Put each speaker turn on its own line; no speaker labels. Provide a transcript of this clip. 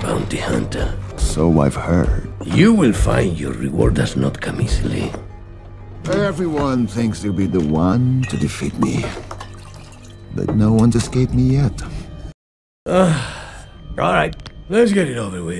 bounty hunter.
So I've heard.
You will find your reward does not come easily.
Everyone thinks they'll be the one to defeat me. But no one's escaped me yet.
Ah, Alright, let's get it over with.